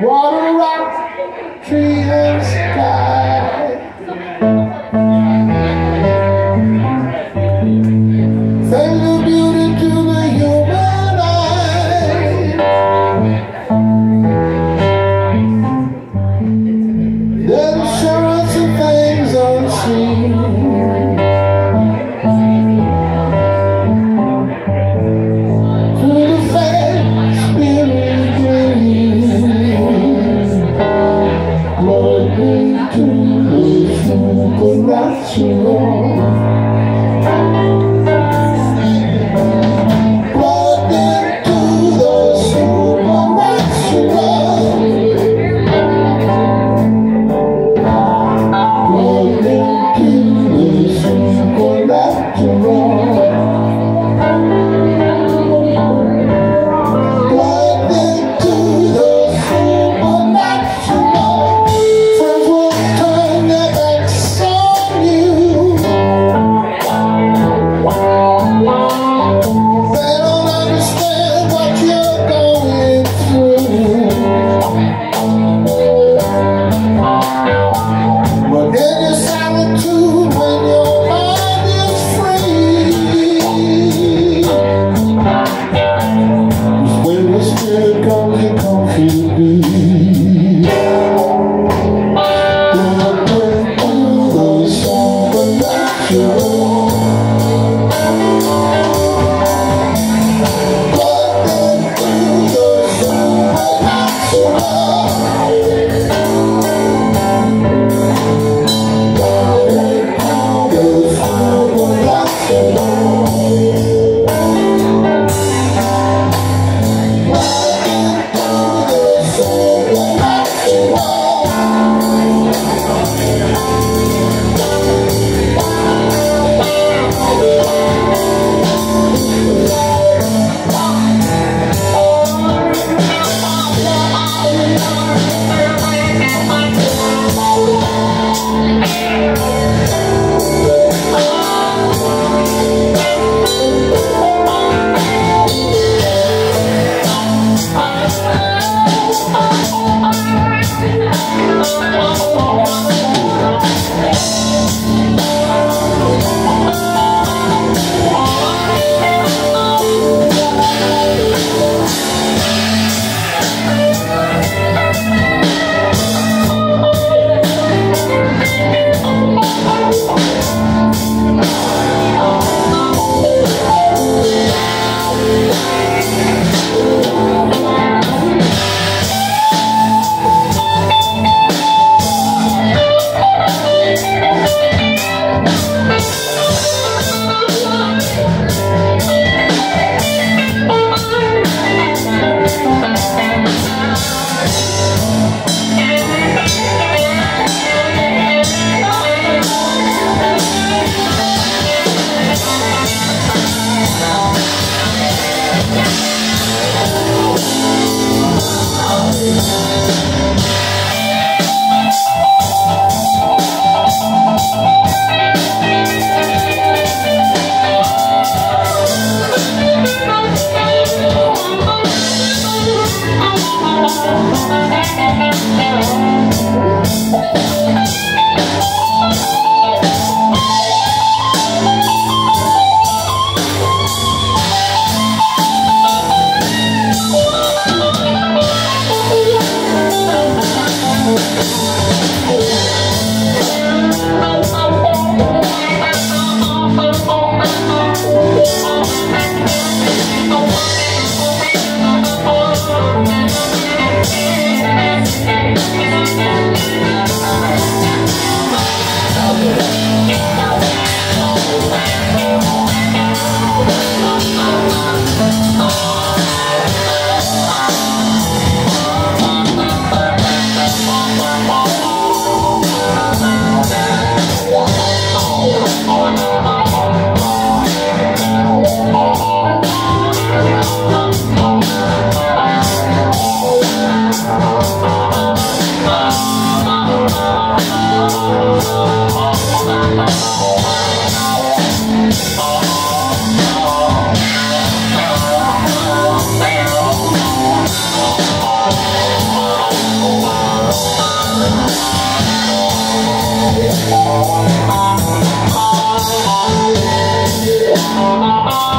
Water rock, tree and się, kocham, coffee. Oh, oh, oh.